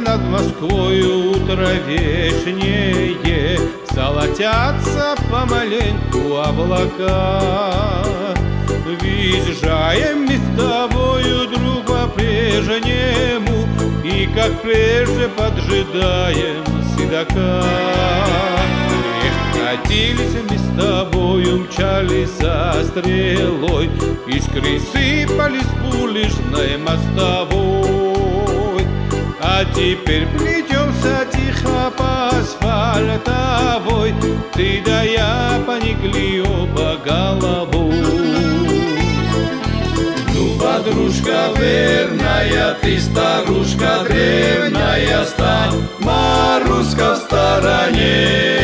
Над Москвою утро вечнее, Золотятся помаленьку облака. Въезжаем мы с тобою, друг, по-прежнему, И как прежде поджидаем седока. Эх, катились мы с тобою, мчались за стрелой, Искры сыпались булежной мостовой. Теперь плетемся тихо по асфальтовой, Ты да я поникли оба головой. Ну, подружка верная, ты старушка древняя, Стань, Маруска, в стороне.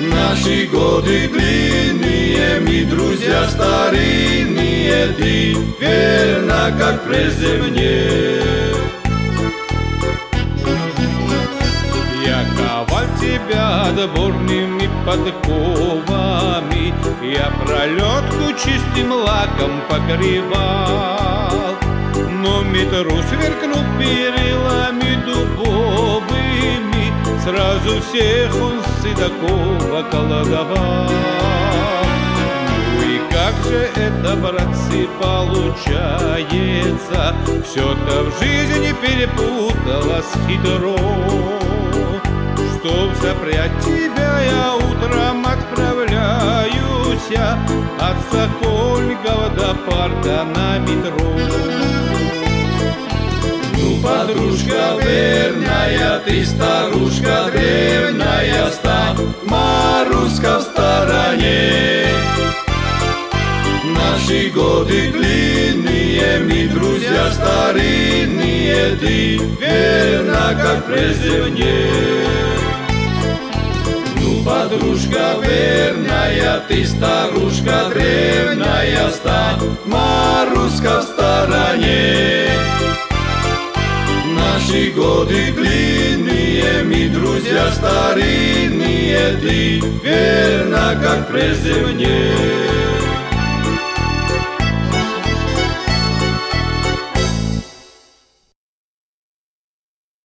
Наши годы длинные, мы друзья старинные, Ты верна, как прежде мне. Тебя отборными подковами, Я пролетку чистым лаком погревал. Но метру сверкнул перилами дубовыми, Сразу всех он Седокова колодовал. Ну и как же это, братцы, получается, Все-то в жизни перепуталось хитро. Чтоб запрять тебя, я утром отправляюсь От Сокольникова до парка на метро. Ну, подружка верная, ты старушка древняя, Стань, Маруска, в стороне. Наши годы длинные, мы друзья старинные, Ты верна, как прежде мне. Подружка верная, ты старушка древняя, Стань, Маруска, в стороне. Наши годы длинные, мы друзья старинные, Ты верна, как прежде мне.